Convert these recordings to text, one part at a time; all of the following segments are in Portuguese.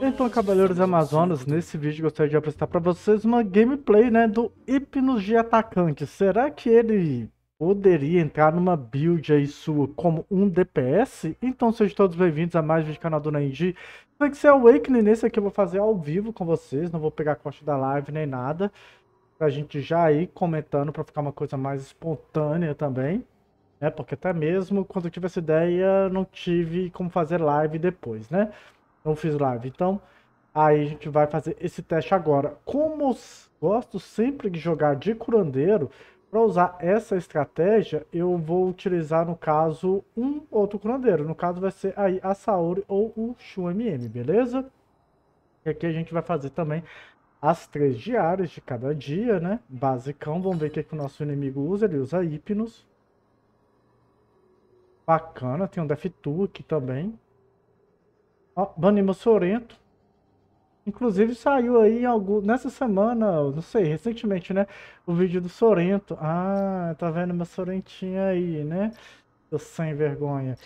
Então, Cavaleiros Amazonas, nesse vídeo gostaria de apresentar para vocês uma gameplay né, do Hipnos de Atacante. Será que ele poderia entrar numa build aí sua como um DPS? Então sejam todos bem-vindos a mais um vídeo do canal do Naindi. Vai que ser Awakening, nesse aqui eu vou fazer ao vivo com vocês, não vou pegar corte da live nem nada. Pra gente já ir comentando, para ficar uma coisa mais espontânea também. Né? Porque até mesmo quando eu tive essa ideia, não tive como fazer live depois, né? Não fiz live. Então, aí a gente vai fazer esse teste agora. Como gosto sempre de jogar de curandeiro, para usar essa estratégia, eu vou utilizar, no caso, um outro curandeiro. No caso, vai ser aí a Saori ou o Shu MM, beleza? E aqui a gente vai fazer também as três diárias de cada dia, né? Basicão. Vamos ver o que, que o nosso inimigo usa. Ele usa Hipnos. Bacana. Tem um Death Tool aqui também. Banima Sorento. Inclusive saiu aí algum, nessa semana, não sei, recentemente, né? O vídeo do Sorento. Ah, tá vendo meu Sorentinho aí, né? Eu sem vergonha.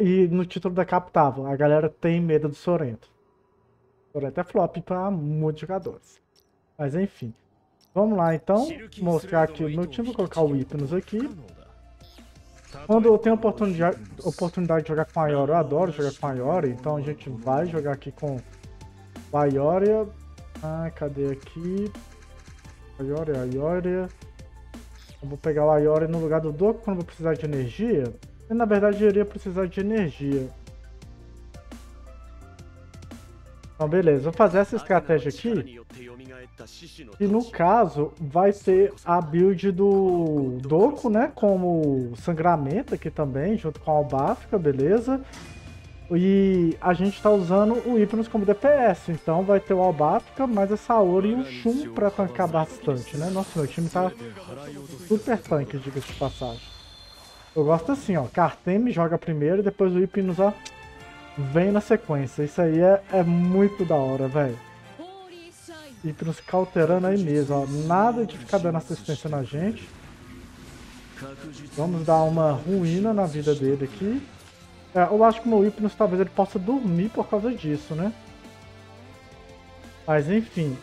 E no título da capa tava, a galera tem medo do Sorento. Sorento é flop para muitos jogadores. Mas enfim. Vamos lá então, mostrar aqui o meu time, vou colocar o Hypnos aqui. Quando eu tenho oportunidade, oportunidade de jogar com a Iora, eu adoro jogar com a Iora, então a gente vai jogar aqui com a Ioria. Ah, cadê aqui? Ioria, Ioria. Eu vou pegar o Ioria no lugar do Doku quando eu vou precisar de energia. E, na verdade, eu iria precisar de energia. Então, beleza. Vou fazer essa estratégia aqui. E no caso, vai ser a build do Doku, né? Como sangramento aqui também, junto com a Albáfica, beleza? E a gente tá usando o Hypnos como DPS, então vai ter o Albáfica, mais a Saori e o Shun pra tancar bastante, né? Nossa, meu time tá super tanque, diga-se de passagem. Eu gosto assim, ó, Cartemi joga primeiro e depois o Hypnos, ó, vem na sequência. Isso aí é, é muito da hora, velho. Hypnos cauterando aí mesmo, ó. Nada de ficar dando assistência na gente. Vamos dar uma ruína na vida dele aqui. É, eu acho que o meu Hypnos talvez ele possa dormir por causa disso, né? Mas enfim.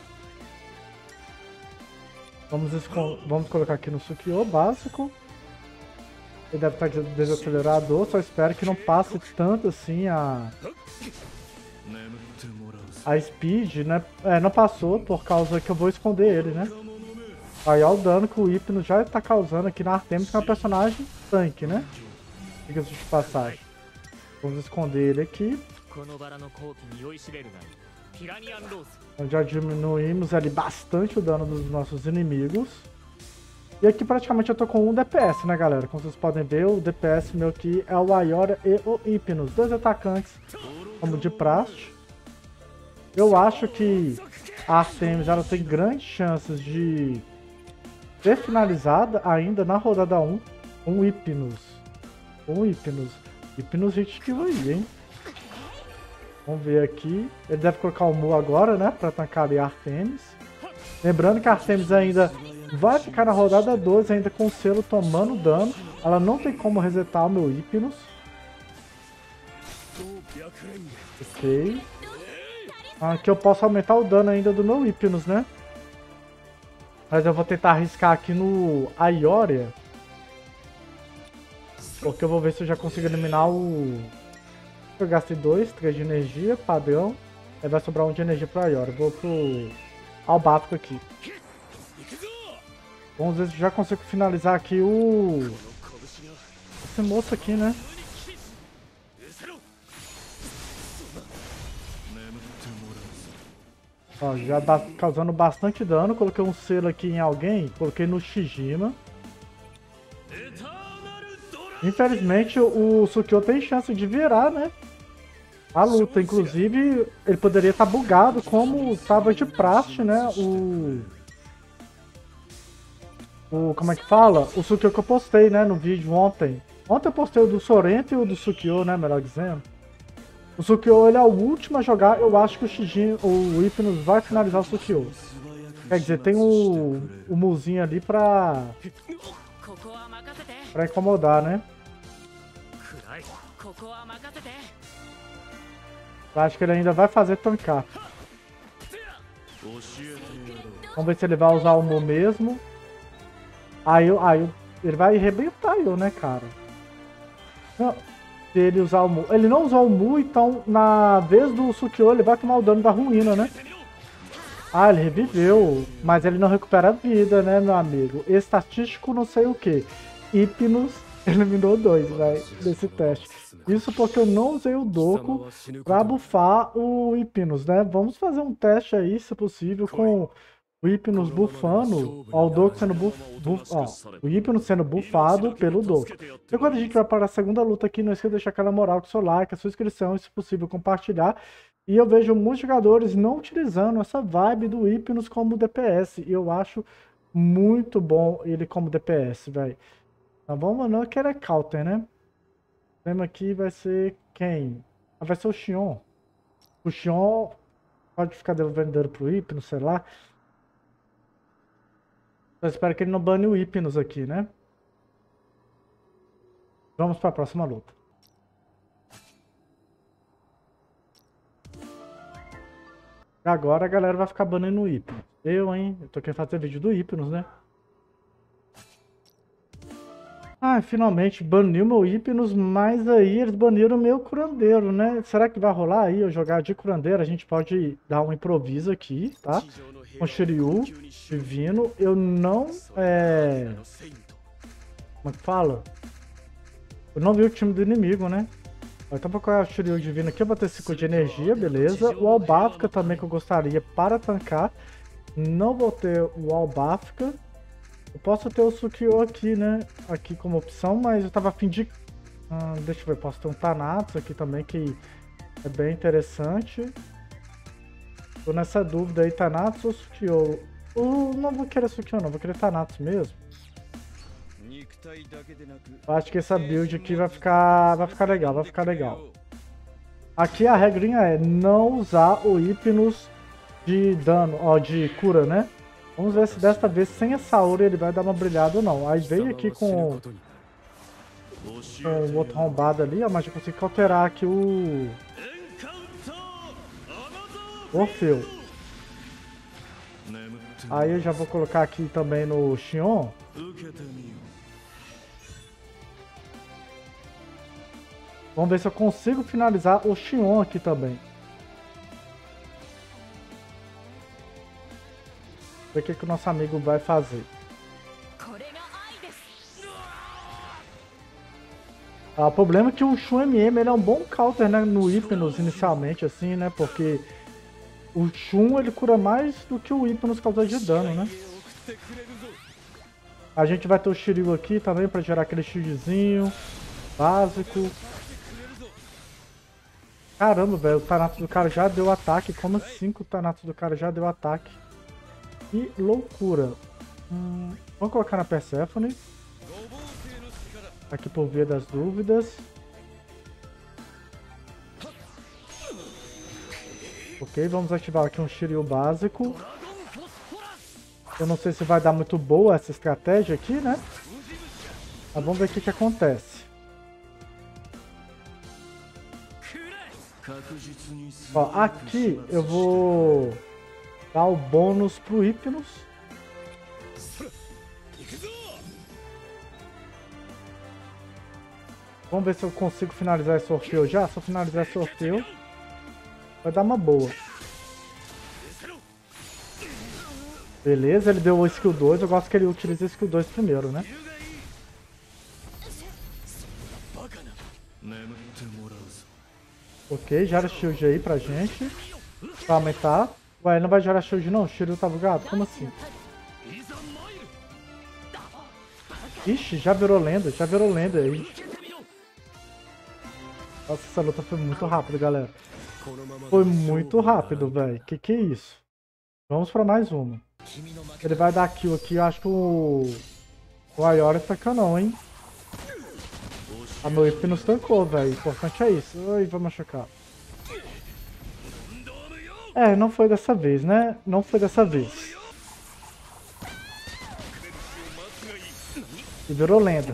Vamos, vamos colocar aqui no Sukiô básico. Ele deve estar desacelerador, só espero que não passe tanto assim a a speed, né? É, não passou por causa que eu vou esconder ele, né? Aí olha o dano que o Hypno já está causando aqui na Artemis, que é um personagem tanque, né? Diga-se de passagem. Vamos esconder ele aqui. Então já diminuímos ali bastante o dano dos nossos inimigos. E aqui praticamente eu tô com um DPS, né, galera? Como vocês podem ver, o DPS meu aqui é o Ayora e o Hypnos. Dois atacantes, como de praxe. Eu acho que a Artemis ela tem grandes chances de ser finalizada ainda na rodada 1 com o Hypnos. Hypnos a gente esquiva aí, hein? Vamos ver aqui. Ele deve colocar o Mu agora, né? Pra tancar ali a Artemis. Lembrando que a Artemis ainda vai ficar na rodada 2, ainda com o selo tomando dano. Ela não tem como resetar o meu Hypnos. Ok. Aqui eu posso aumentar o dano ainda do meu Hypnos, né? Mas eu vou tentar arriscar aqui no Ioria. Porque eu vou ver se eu já consigo eliminar o... Eu gastei 2, 3 de energia, padrão. Aí vai sobrar um de energia pro Ioria. Vou pro Albáfico aqui. Vamos ver se já consigo finalizar aqui o... Esse moço aqui, né? Ó, já tá causando bastante dano. Coloquei um selo aqui em alguém. Coloquei no Shijima. Infelizmente o Sukyo tem chance de virar, né? A luta. Inclusive, ele poderia estar tá bugado como estava de praxe, né? O... O... Como é que fala? O Sukyo que eu postei, né? No vídeo ontem. Ontem eu postei o do Sorento e o do Sukyo, né? Melhor dizendo. O Sukyo ele é o último a jogar. Eu acho que o Shijin, o Hypnos vai finalizar o Sukyo. Quer dizer, tem o, o Muzinho ali pra. pra incomodar, né? Eu acho que ele ainda vai fazer tancar. Vamos ver se ele vai usar o Mu mesmo. Aí, aí ele vai arrebentar eu, né, cara? Não, se ele usar o Mu. Ele não usou o Mu, então na vez do Sukyo ele vai tomar o dano da ruína, né? Ah, ele reviveu, mas ele não recupera a vida, né, meu amigo? Estatístico não sei o que. Hipnos eliminou dois, vai, nesse teste. Isso porque eu não usei o Doku pra bufar o Hipnos, né? Vamos fazer um teste aí, se possível, com o Hipnos bufando, ó, o Doku sendo buf, buf, ó, o Hipnos sendo bufado pelo Doku. E quando a gente vai para a segunda luta aqui, não esqueça de deixar aquela moral com o seu like, a sua inscrição e, se possível, compartilhar. E eu vejo muitos jogadores não utilizando essa vibe do Hypnos como DPS. E eu acho muito bom ele como DPS, velho. Tá bom, mano? Eu quero é Counter, né? O tema aqui vai ser quem? Ah, vai ser o Xion. O Xion pode ficar vendendo pro Hypnos, sei lá. Eu espero que ele não bane o Hypnos aqui, né? Vamos para a próxima luta. Agora a galera vai ficar banando o Hipnos. Eu, hein? Eu tô querendo fazer vídeo do Hipnos, né? Ah, finalmente baniu meu Hipnos, mas aí eles baniram meu curandeiro, né? Será que vai rolar aí eu jogar de curandeiro? A gente pode dar um improviso aqui, tá? Com Shiryu, divino. Eu não, é... Como é que fala? Eu não vi o time do inimigo, né? Então pra qual é o Shiryu Divino aqui, eu vou ter 5 de energia, beleza. O Albafka também que eu gostaria para tancar. Não vou ter o Albafka. Eu posso ter o Sukyo aqui, né? Aqui como opção, mas eu tava afim de... Ah, deixa eu ver, posso ter um Thanatos aqui também, que é bem interessante. Tô nessa dúvida aí, Thanatos ou Sukyo? Eu não vou querer Sukyo não, vou querer Thanatos mesmo. Eu acho que essa build aqui vai ficar, vai ficar legal, vai ficar legal. Aqui a regrinha é não usar o Hypnos de dano, ó, de cura, né? Vamos ver se desta vez sem essa aura ele vai dar uma brilhada ou não. Aí veio aqui com, o outro arrombado ali, ó, mas eu consigo alterar aqui o... Orfeu. Aí eu já vou colocar aqui também no Xion. Vamos ver se eu consigo finalizar o Xion aqui também. Ver o que, que o nosso amigo vai fazer. Ah, o problema é que o Shun MM ele é um bom counter né, no Hypnos inicialmente, assim, né? Porque o Shun ele cura mais do que o Hypnos causa de dano, né? A gente vai ter o Shiryu aqui também para gerar aquele shieldzinho básico. Caramba, velho, o Thanatos do cara já deu ataque. Como assim que o Thanatos do cara já deu ataque? Que loucura. Hum, vamos colocar na Persephone. Aqui por via das dúvidas. Ok, vamos ativar aqui um Shiryu básico. Eu não sei se vai dar muito boa essa estratégia aqui, né? Mas vamos ver o que, que acontece. Ó, aqui eu vou dar o bônus pro Hypnos. Vamos ver se eu consigo finalizar esse sorteio já. Se eu finalizar esse sorteio, vai dar uma boa. Beleza, ele deu o skill 2. Eu gosto que ele utilize o skill 2 primeiro, né? Ok, gera shield aí pra gente. Pra aumentar. Ué, não vai gerar shield não? O shield tá bugado? Como assim? Ixi, já virou lenda, já virou lenda aí. Nossa, essa luta foi muito rápida, galera. Foi muito rápido, velho. Que que é isso? Vamos pra mais uma. Ele vai dar kill aqui, eu acho que o... O Ayori tá canão, hein? A meu IP nos tancou, velho. O importante é isso. Ai, vou machucar. É, não foi dessa vez, né? Não foi dessa vez. E virou lenda.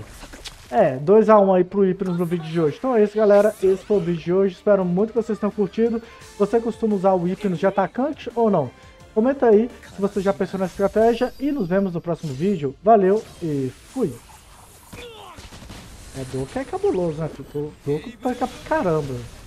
É, 2x1 um aí pro Hypnos no vídeo de hoje. Então é isso, galera. Esse foi o vídeo de hoje. Espero muito que vocês tenham curtido. Você costuma usar o Hypnos de atacante ou não? Comenta aí se você já pensou nessa estratégia e nos vemos no próximo vídeo. Valeu e fui! É, Doku é cabuloso, né? Doku pra caramba.